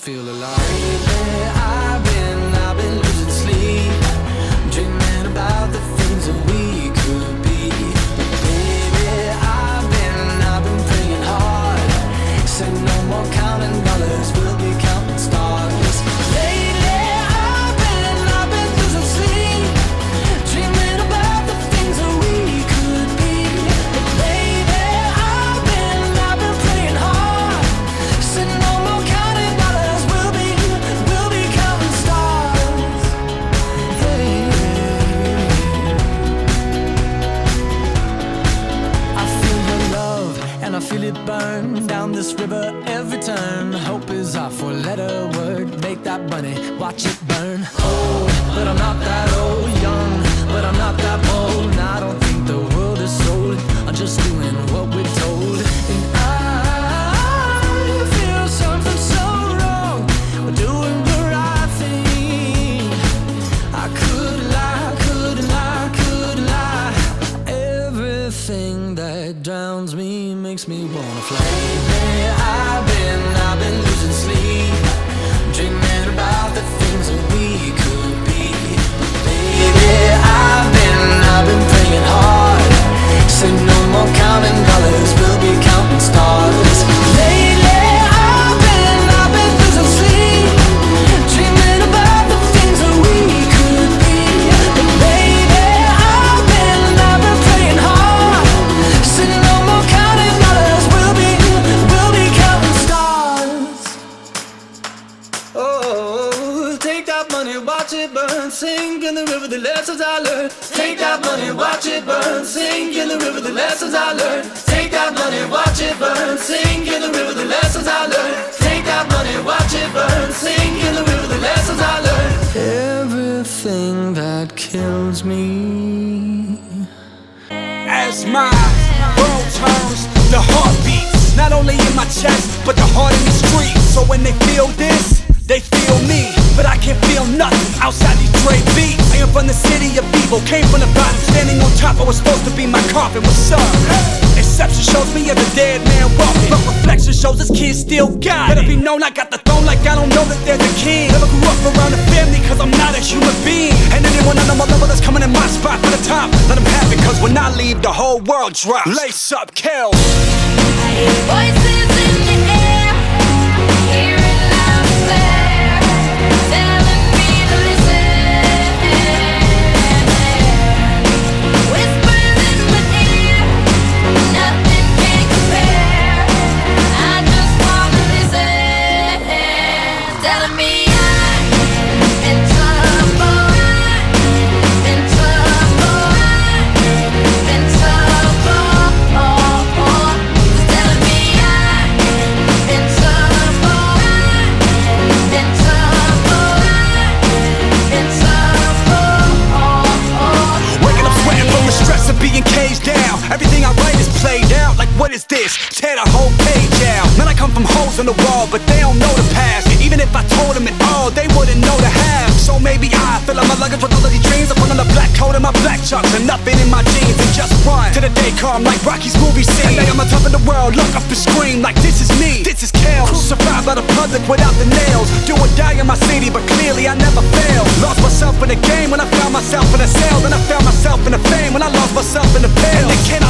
Feel alive. Lately, I've been, I've been losing sleep, dreaming about the Feel it burn down this river every turn. Hope is our four letter word. Make that money, watch it burn. Old, but I'm not that Everything that drowns me makes me wanna fly. Lately, I've been, I've been losing sleep, dreaming about the things that we money, watch it burn, sing in the river the lessons I learned. Take that money, watch it burn, sing in the river the lessons I learned. Take that money, watch it burn, sing in the river the lessons I learned. Take that money, watch it burn, sing in the river the lessons I learned. Everything that kills me. As my world turns, the heart beats not only in my chest, but the heart in the streets. So when they feel this, they feel me. Nothing outside these Dre beats. I am from the city of evil, came from the bottom, standing on top. I was supposed to be my coffin. What's up? Exception shows me as a dead man walking, but reflection shows this kid still got it. It be known I got the throne like I don't know that there's a king. Never grew up around a family, cause I'm not a human being. And anyone on my level that's coming in my spot for the top, let them have it, cause when I leave, the whole world drops. Lace up, kill. Voices in the air, Like, what is this? Tear the whole page out. Man, I come from holes in the wall, but they don't know the past. Even if I told them it all, they wouldn't know the half. So maybe I fill up my luggage with all of these dreams. I put on a black coat and my black chucks and nothing in my jeans and just run to the day come like Rocky's movie scene. And I'm on top of the world, look up and scream like this is me. This is Kel. public without the nails. Do or die in my city, but clearly I never fail. Lost myself in the game when I found myself in a cell. Then I found myself in the fame when I lost myself in the cannot